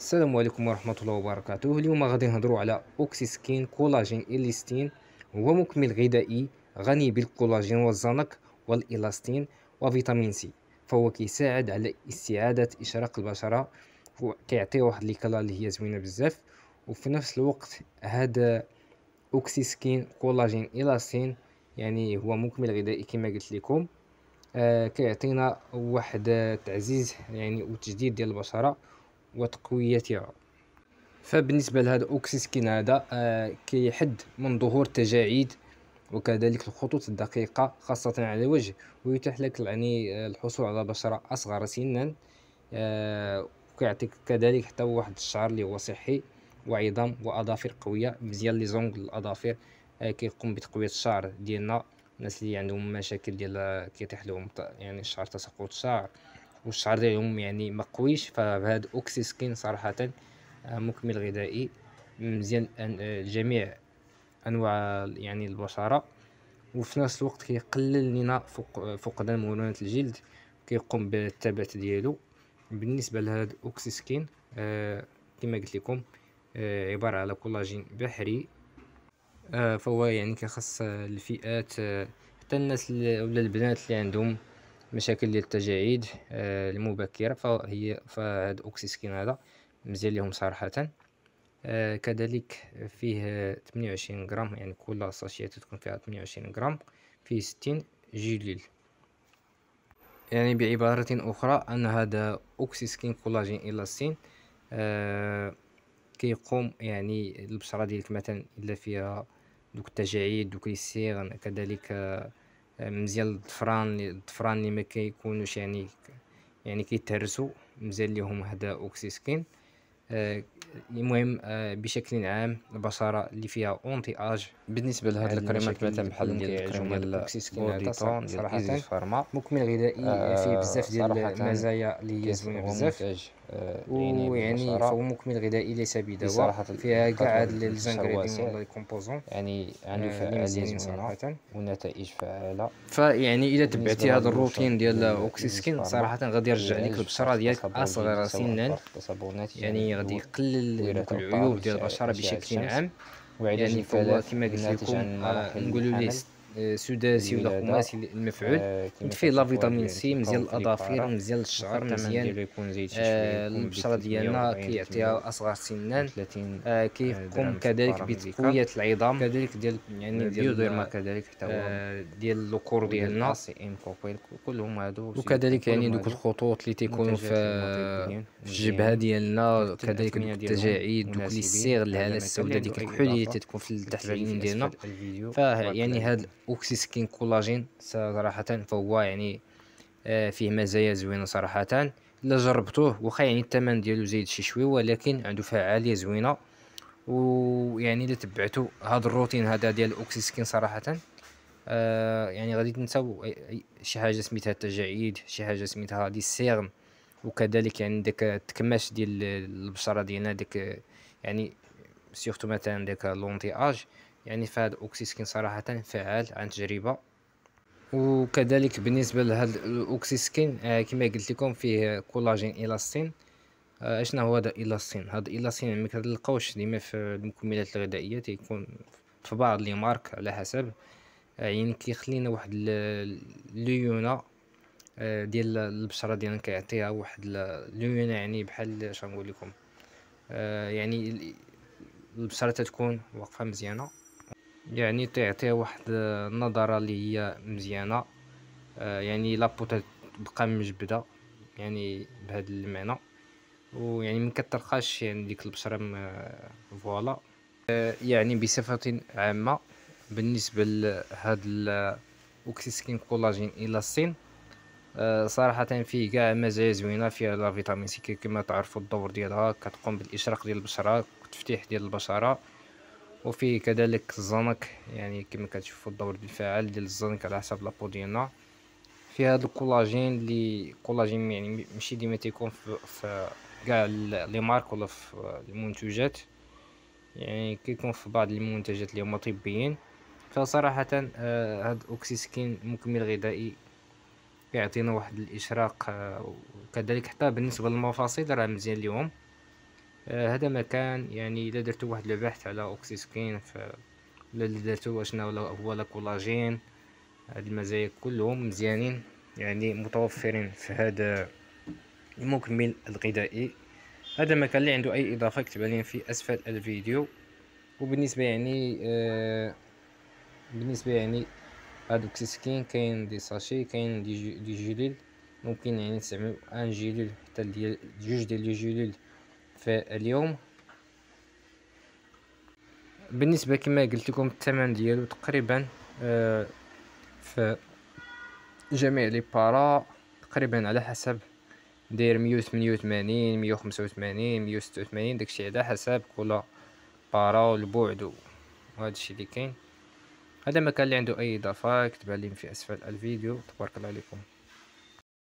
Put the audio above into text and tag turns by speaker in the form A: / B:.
A: السلام عليكم ورحمة الله وبركاته. اليوم غادي نهضروا على Oxyskin كولاجين إلاستين هو مكمل غذائي غني بالكولاجين والزنك والإلاستين وفيتامين سي. فهو كيساعد على استعادة إشراق البشرة وكيعطي واحد l'éclat اللي هي زوينة بزاف. وفي نفس الوقت هذا Oxyskin كولاجين إلاستين يعني هو مكمل غذائي كما قلت لكم. آه كيعطينا واحد تعزيز يعني وتجديد ديال البشرة. وتقويتها. فبالنسبة لهذا أوكسيسكين هذا آه كيحد من ظهور التجاعيد وكذلك الخطوط الدقيقة خاصة على الوجه ويتيح لك يعني آه، الحصول على بشرة أصغر سنا آه وكيعطيك كذلك حتى واحد الشعر اللي هو صحي وعظام وأظافر قوية مزيان لي زونغل الأظافر آه كيقوم بتقوية الشعر ديالنا. الناس اللي عندهم مشاكل ديال كيطيح لهم يعني الشعر تساقط الشعر. والشعر ديالهم يعني مقويش فهاد Oxyskin صراحة آه، مكمل غذائي مزيان لجميع أنواع يعني البشرة. وفي نفس الوقت كيقلل لنا فقدان مرونه الجلد كيقوم بالثبات ديالو. بالنسبة لهاد Oxyskin آه كما قلت لكم آه عبارة على كولاجين بحري آه فهو يعني كيخص الفئات آه حتى الناس ولا البنات اللي عندهم مشاكل ديال التجاعيد آه المبكرة فهي فهاد Oxyskin هذا مزيان ليهم صراحة. آه كذلك فيه تمنية وعشرين غرام يعني كل sachet تكون فيها تمنية وعشرين غرام فيه ستين جيليل. يعني بعبارة أخرى أن هذا Oxyskin كولاجين إلاستين آه كيقوم يعني البشرة ديالك مثلا إلا فيها دوك التجاعيد دوك les كذلك آه مزيان الضفران الضفران اللي ما كيكونوش يعني يعني كيتهرسوا مزيان ليهم هذا Oxyskin. المهم آه بشكل عام البشره اللي فيها anti-âge
B: بالنسبة لهاد الكريمات مثلا بحال ديال الكريم ديال
A: ال Oxyskin صراحة فارما مكمل غذائي آه فيه بزاف ديال المزايا اللي هي زوينة بزاف. آه ويعني فهو مكمل غذائي ليس بدواء فيها كاع هاد les ingrédients ولا ال composants
B: يعني عنده فعاليه صراحة. ونتائج فعالة.
A: فيعني الا تبعتي هذا الروتين ديال Oxyskin صراحة غادي يرجع لك البشره ديالك أصغر سنا. يعني غادي يقلل العيوب ديال البشره بشكل عام. يعني فهو كما قلت لكم آه، نقولوا ليه سداسي ولا خماسي المفعول. آه فيه la vitamine C مزيان الاظافر مزيان للشعر مزيان آه البشره ديالنا كيعطيها أصغر سنا آه كيقوم كذلك بتقويه العظام. كذلك ديال يعني ديال كذلك حتى هو. ديال le corps ديالنا. كلهم هادو وكذلك يعني دوك الخطوط اللي تيكونوا في الجبهة ديالنا كذلك دوك التجاعيد دوك les cernes الهاله السوداء ديك الكحول اللي تتكون في تحت العينين ديالنا. فيعني هاد Oxyskin كولاجين صراحة فهو يعني آه فيه مزايا زوينة صراحة. إلا جربتوه واخا يعني الثمن ديالو زايد شي شوية ولكن عنده فعاليه زوينة. ويعني اذا تبعتو هذا الروتين هذا ديال ال Oxyskin صراحة آه يعني غادي تنساو شي حاجة سميتها التجاعيد شي حاجة سميتها des cernes وكذلك يعني داك التكماش ديال البشرة ديالنا داك يعني surtout مثلا داك l'anti-âge يعني فهاد Oxyskin صراحة فعال عن تجربة. وكذلك بالنسبة لهاد ال Oxyskin آه كما قلت لكم فيه كولاجين إلاستين. آه اشنا هو هذا إلاستين؟ هاد إلاستين ما كتلقاوش ديما في المكملات الغذائية تيكون في بعض لي مارك على حسب. آه يعني كيخلينا واحد الليونة آه ديال البشرة ديالنا كيعطيها واحد الليونة يعني بحال اش نقول لكم. آه يعني البشرة تتكون واقفة مزيانة. يعني تعطيه واحد النظرة اللي هي مزيانة. آه يعني لابو تبقى مجبدة يعني بهذا المعنى. ويعني من كتلقاش يعني ديك البشرة voilà. آه يعني بصفة عامة بالنسبة لهاد ال Oxyskin كولاجين آه صراحة فيه كاع مزايا زوينة فيها la vitamine C كما تعرفوا الدور ديالها كتقوم بالإشراق ديال البشرة والتفتيح ديال البشرة. وفيه كذلك الزنك يعني كما كتشوفوا الدور الفعال ديال الزنك على حسب la peau ديالنا. في هذا الكولاجين اللي كولاجين يعني ماشي ديما تيكون في, كاع les marques ولا في المنتوجات يعني كيكون في بعض المنتجات اللي هما طبيين. فصراحة آه هاد Oxyskin مكمل غذائي يعطينا واحد الإشراق آه وكذلك حتى بالنسبة للمفاصل راه مزيان آه هذا مكان يعني الا درتو واحد البحث على Oxyskin ف ولا درتو شنو هو la collagène هاد المزايا كلهم مزيانين يعني متوفرين في هذا المكمل الغذائي. هذا مكان اللي عنده أي إضافة اكتبها لي في أسفل الفيديو. وبالنسبة يعني آه بالنسبة يعني هاد Oxyskin كاين des sachets كاين des, gélules. ممكن يعني نستعملو une gélule حتى ديال جوج ديال les في اليوم. بالنسبة كما قلت لكم الثمن ديالو تقريبا آه في جميع لي بارا تقريبا على حسب داير مية وثمانية وثمانين مية وخمسة وثمانين مية وستة وثمانين داكشي على حسب كل بارا والبعد وهادشي اللي كاين. هذا مكان اللي عنده أي إضافة كتبها لي في أسفل الفيديو. تبارك الله عليكم.